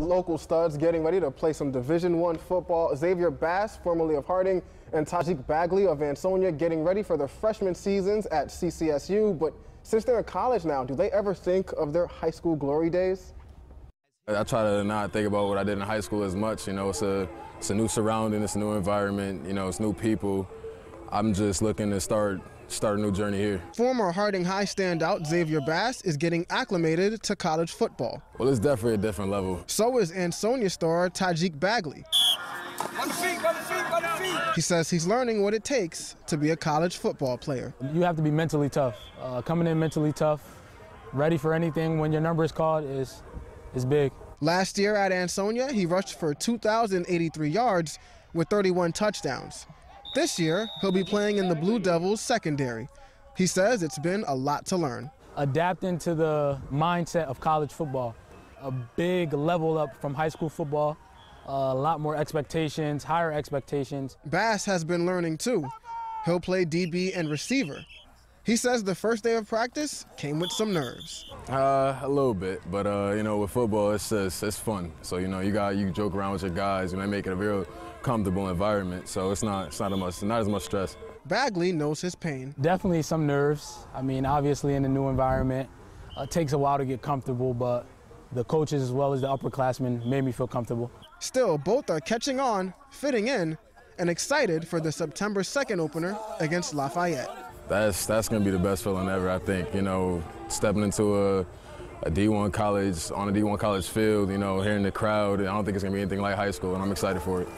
local studs getting ready to play some Division One football. Xavier Bass, formerly of Harding, and Tajik Bagley of Ansonia getting ready for their freshman seasons at CCSU. But since they're in college now, do they ever think of their high school glory days? I try to not think about what I did in high school as much. You know, it's a, it's a new surrounding, it's a new environment, you know, it's new people. I'm just looking to start start a new journey here. Former Harding High standout Xavier Bass is getting acclimated to college football. Well, it's definitely a different level. So is Ansonia star Tajik Bagley. He says he's learning what it takes to be a college football player. You have to be mentally tough. Uh, coming in mentally tough, ready for anything when your number is called is, is big. Last year at Ansonia, he rushed for 2,083 yards with 31 touchdowns. This year, he'll be playing in the Blue Devils secondary. He says it's been a lot to learn. Adapting to the mindset of college football, a big level up from high school football, a lot more expectations, higher expectations. Bass has been learning too. He'll play DB and receiver. He says the first day of practice came with some nerves. Uh, a little bit, but uh, you know, with football, it's just, it's fun. So you know, you got you joke around with your guys, and they make it a real comfortable environment. So it's not it's not as much not as much stress. Bagley knows his pain. Definitely some nerves. I mean, obviously in a new environment, uh, it takes a while to get comfortable, but the coaches as well as the upperclassmen made me feel comfortable. Still, both are catching on, fitting in, and excited for the September 2nd opener against Lafayette. That's that's gonna be the best feeling ever. I think you know, stepping into a a D1 college on a D1 college field, you know, hearing the crowd. I don't think it's gonna be anything like high school, and I'm excited for it.